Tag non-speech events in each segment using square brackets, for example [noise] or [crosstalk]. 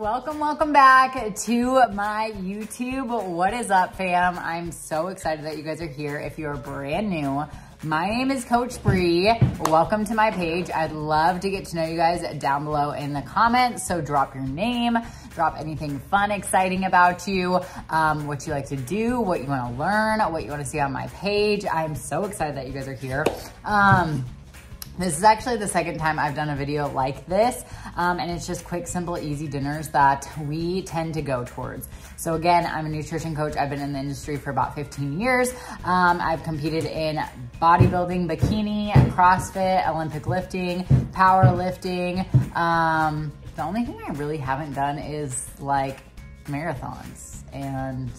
Welcome, welcome back to my YouTube. What is up, fam? I'm so excited that you guys are here. If you're brand new, my name is Coach Bree. Welcome to my page. I'd love to get to know you guys down below in the comments. So drop your name, drop anything fun, exciting about you, um, what you like to do, what you want to learn, what you want to see on my page. I'm so excited that you guys are here. Um, this is actually the second time I've done a video like this, um, and it's just quick, simple, easy dinners that we tend to go towards. So again, I'm a nutrition coach. I've been in the industry for about 15 years. Um, I've competed in bodybuilding, bikini, CrossFit, Olympic lifting, powerlifting. Um, the only thing I really haven't done is like marathons and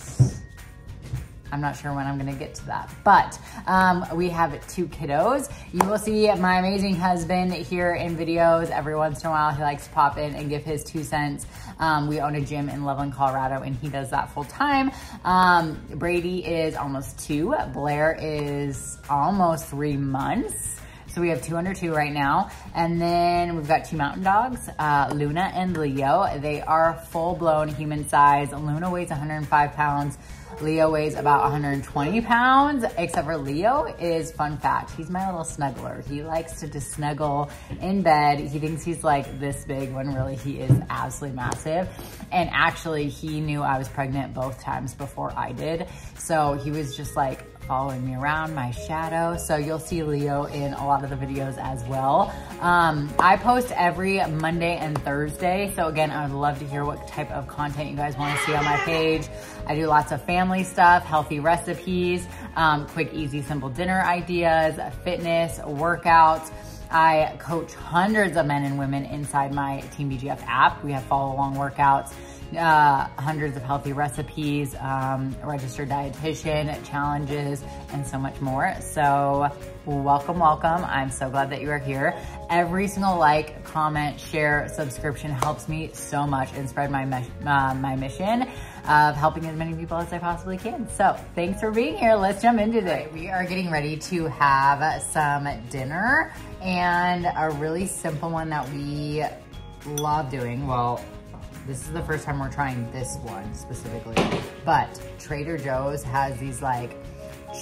I'm not sure when I'm gonna get to that, but um, we have two kiddos. You will see my amazing husband here in videos. Every once in a while, he likes to pop in and give his two cents. Um, we own a gym in Loveland, Colorado, and he does that full time. Um, Brady is almost two. Blair is almost three months. So we have two under two right now. And then we've got two mountain dogs, uh, Luna and Leo. They are full blown human size. Luna weighs 105 pounds. Leo weighs about 120 pounds, except for Leo is, fun fact, he's my little snuggler. He likes to just snuggle in bed. He thinks he's like this big when really he is absolutely massive. And actually he knew I was pregnant both times before I did. So he was just like, following me around, my shadow. So you'll see Leo in a lot of the videos as well. Um, I post every Monday and Thursday. So again, I would love to hear what type of content you guys wanna see on my page. I do lots of family stuff, healthy recipes, um, quick, easy, simple dinner ideas, fitness, workouts. I coach hundreds of men and women inside my Team BGF app. We have follow along workouts uh, hundreds of healthy recipes, um, registered dietitian, challenges, and so much more. So welcome, welcome. I'm so glad that you are here. Every single like, comment, share, subscription helps me so much and spread my, uh, my mission of helping as many people as I possibly can. So thanks for being here. Let's jump into it. We are getting ready to have some dinner and a really simple one that we love doing. Well, this is the first time we're trying this one specifically. But Trader Joe's has these like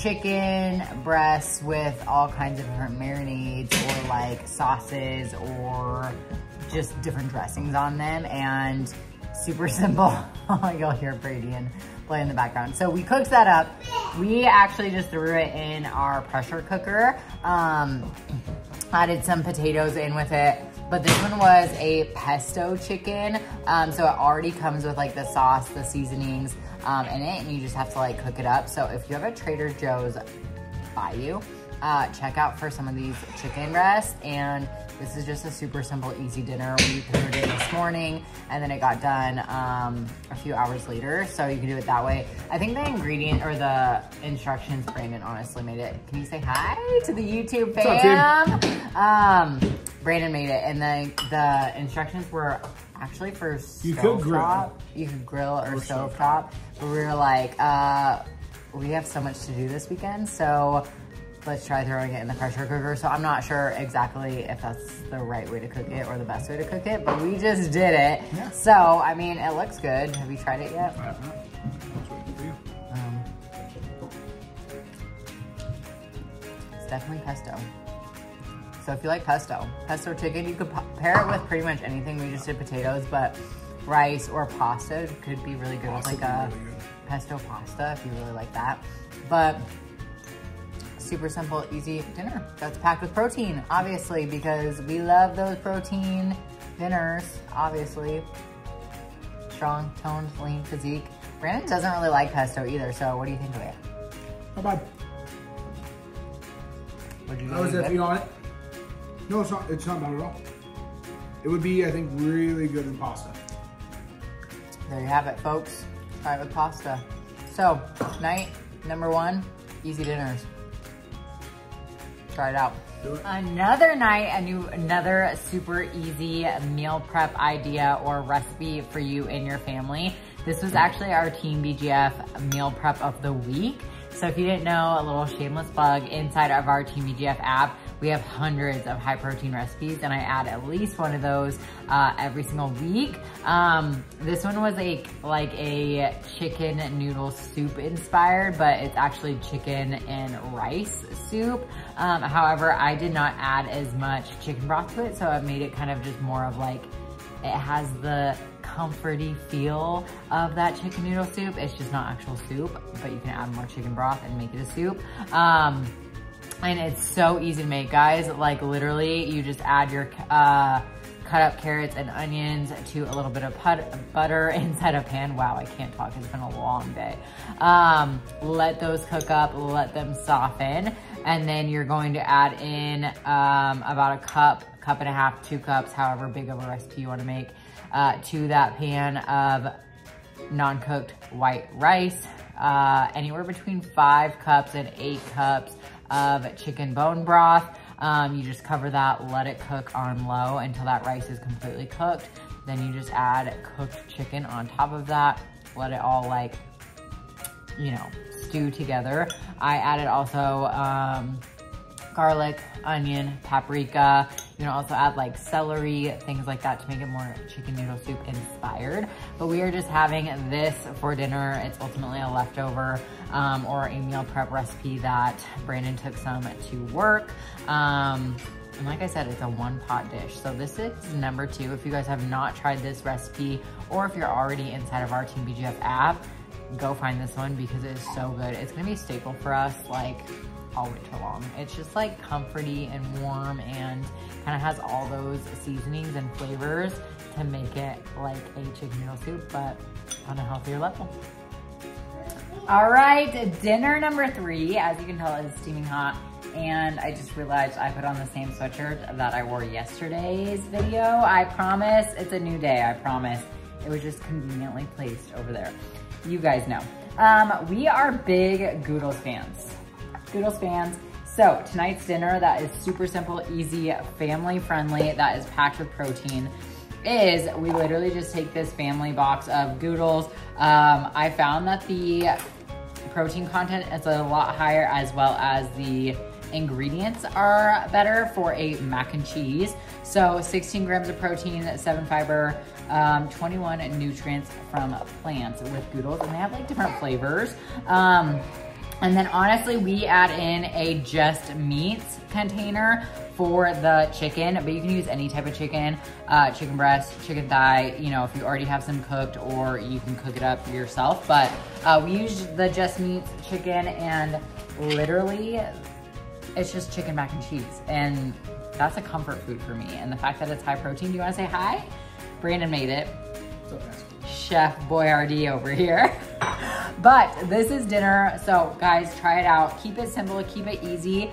chicken breasts with all kinds of different marinades or like sauces or just different dressings on them and super [laughs] simple. You'll hear Brady and play in the background. So we cooked that up. We actually just threw it in our pressure cooker. Um, added some potatoes in with it but this one was a pesto chicken. Um, so it already comes with like the sauce, the seasonings um, in it, and you just have to like cook it up. So if you have a Trader Joe's by you, uh, check out for some of these chicken breasts. And this is just a super simple, easy dinner. We prepared it this morning and then it got done um, a few hours later. So you can do it that way. I think the ingredient or the instructions, Brandon honestly made it. Can you say hi to the YouTube fam? Up, um, Brandon made it and the, the instructions were actually for you could grill. Top. You could grill or, or stove top. But we were like, uh, we have so much to do this weekend. So let's try throwing it in the pressure cooker. So I'm not sure exactly if that's the right way to cook it or the best way to cook it, but we just did it. Yeah. So, I mean, it looks good. Have you tried it yet? Um, it's definitely pesto. So if you like pesto, pesto chicken, you could pair it with pretty much anything. We just did potatoes, but rice or pasta could be really good pasta with like a really pesto pasta if you really like that. But super simple, easy dinner that's packed with protein, obviously, because we love those protein dinners, obviously. Strong, toned, lean physique. Brandon doesn't really like pesto either, so what do you think of it? Not bad. Would you I was definitely on it. No, it's not, it's not bad at all. It would be, I think, really good in pasta. There you have it, folks. Try it with pasta. So, night number one, easy dinners try it out. It. Another night, a new, another super easy meal prep idea or recipe for you and your family. This was actually our Team BGF meal prep of the week. So if you didn't know, a little shameless plug inside of our Team BGF app, We have hundreds of high protein recipes and I add at least one of those uh, every single week. Um, this one was a like a chicken noodle soup inspired, but it's actually chicken and rice soup. Um, however, I did not add as much chicken broth to it, so I've made it kind of just more of like, it has the comforty feel of that chicken noodle soup. It's just not actual soup, but you can add more chicken broth and make it a soup. Um, and it's so easy to make, guys. Like literally, you just add your uh, cut up carrots and onions to a little bit of butter [laughs] inside a pan. Wow, I can't talk, it's been a long day. Um, let those cook up, let them soften. And then you're going to add in um, about a cup, cup and a half, two cups, however big of a recipe you wanna make, uh, to that pan of non-cooked white rice. Uh, anywhere between five cups and eight cups of chicken bone broth. Um, you just cover that, let it cook on low until that rice is completely cooked. Then you just add cooked chicken on top of that. Let it all like, you know, stew together. I added also um, garlic, onion, paprika. You can also add like celery, things like that to make it more chicken noodle soup inspired. But we are just having this for dinner. It's ultimately a leftover um, or a meal prep recipe that Brandon took some to work. Um, and like I said, it's a one pot dish. So this is number two. If you guys have not tried this recipe or if you're already inside of our Team BGF app, go find this one because it is so good. It's gonna be a staple for us like all winter long. It's just like comforty and warm and kind of has all those seasonings and flavors to make it like a chicken noodle soup, but on a healthier level. All right, dinner number three, as you can tell, is steaming hot. And I just realized I put on the same sweatshirt that I wore yesterday's video. I promise it's a new day, I promise. It was just conveniently placed over there. You guys know. Um, we are big Goodles fans. Goodles fans. So tonight's dinner that is super simple, easy, family friendly, that is packed with protein is we literally just take this family box of Goodles. Um, I found that the protein content is a lot higher as well as the ingredients are better for a mac and cheese. So 16 grams of protein, seven fiber, um, 21 nutrients from plants with Goodles and they have like different flavors. Um, and then honestly, we add in a just meats container for the chicken, but you can use any type of chicken, uh, chicken breast, chicken thigh, you know, if you already have some cooked or you can cook it up yourself. But uh, we use the just meats chicken and literally it's just chicken mac and cheese. And that's a comfort food for me. And the fact that it's high protein, do you wanna say hi? Brandon made it. Chef Boyardee over here. [laughs] but this is dinner, so guys, try it out. Keep it simple, keep it easy.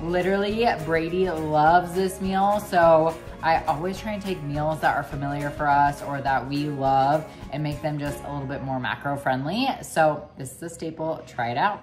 Literally, Brady loves this meal, so I always try and take meals that are familiar for us or that we love and make them just a little bit more macro friendly. So this is a staple, try it out.